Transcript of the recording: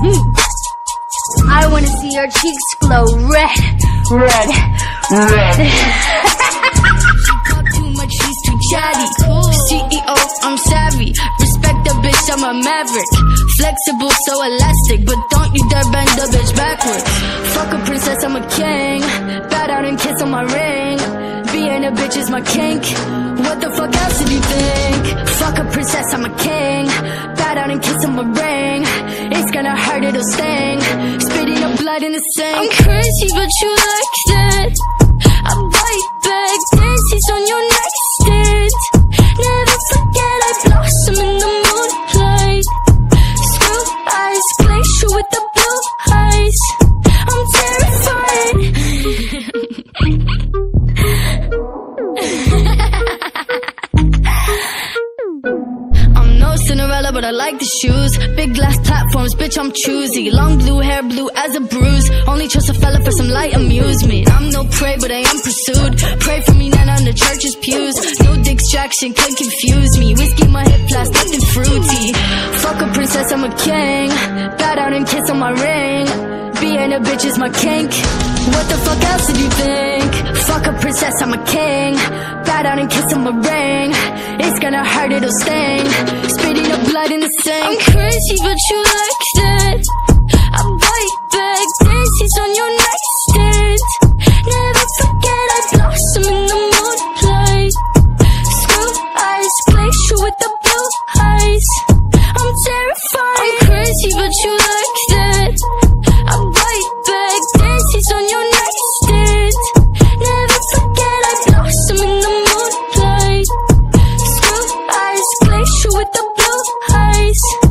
I wanna see your cheeks glow red, red, red. She talk too much, she's too chatty. CEO, I'm savvy. Respect the bitch, I'm a maverick. Flexible, so elastic, but don't you dare bend the bitch backwards. Fuck a princess, I'm a king. Bow down and kiss on my ring. Being a bitch is my kink. What the fuck else did you think? Fuck a princess, I'm a king. Bow down and kiss on my ring. It's it'll sting. Spitting up blood in the sink. I'm crazy, but you like Cinderella, but I like the shoes. Big glass platforms, bitch, I'm choosy. Long blue hair, blue as a bruise. Only trust a fella for some light amusement. I'm no prey, but I am pursued. Pray for me, not on the church's pews. No distraction can confuse me. Whiskey my hip, flask, nothing fruity. Fuck a princess, I'm a king. Bow down and kiss on my ring. Being a bitch is my kink. What the fuck else did you think? Fuck a princess, I'm a king. Bow down and kiss on my ring. It's gonna hurt, it'll sting. Spitting up blood in the sink. I'm crazy, but you like it. I bite back dances on your nightstand. Never forget I blossom in the moonlight. Screw eyes, glacier with the blue eyes. I'm terrified. I'm crazy, but you like Face.